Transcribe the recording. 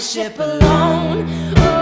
ship alone.